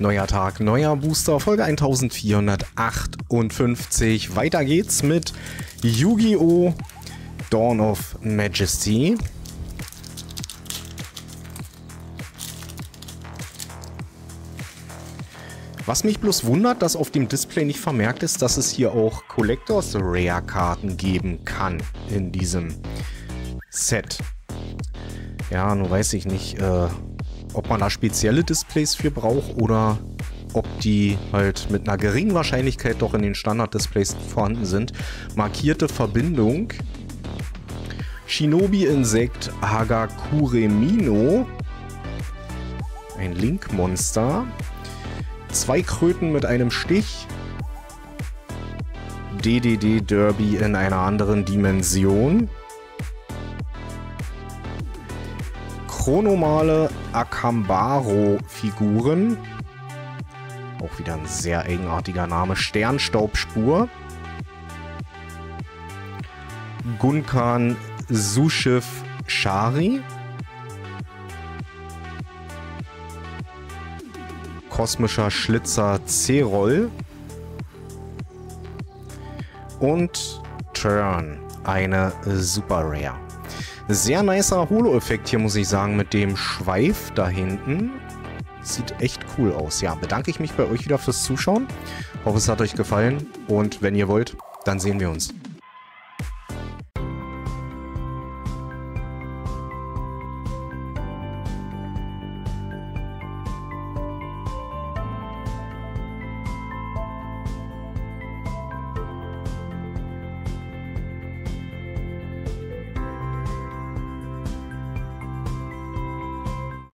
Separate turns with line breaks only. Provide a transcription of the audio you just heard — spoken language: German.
Neuer Tag, neuer Booster, Folge 1458. Weiter geht's mit Yu-Gi-Oh! Dawn of Majesty. Was mich bloß wundert, dass auf dem Display nicht vermerkt ist, dass es hier auch Collectors Rare Karten geben kann in diesem Set. Ja, nun weiß ich nicht, äh, ob man da spezielle Displays für braucht oder ob die halt mit einer geringen Wahrscheinlichkeit doch in den Standard-Displays vorhanden sind. Markierte Verbindung. Shinobi-Insekt Hagakuremino. Ein Link-Monster. Zwei Kröten mit einem Stich. DDD Derby in einer anderen Dimension. Chronomale Akambaro-Figuren. Auch wieder ein sehr eigenartiger Name. Sternstaubspur. Gunkan Sushiv Shari. Kosmischer Schlitzer Zerol. Und Turn, eine Super Rare. Sehr nicer Holo-Effekt hier, muss ich sagen, mit dem Schweif da hinten. Sieht echt cool aus. Ja, bedanke ich mich bei euch wieder fürs Zuschauen. Hoffe, es hat euch gefallen. Und wenn ihr wollt, dann sehen wir uns.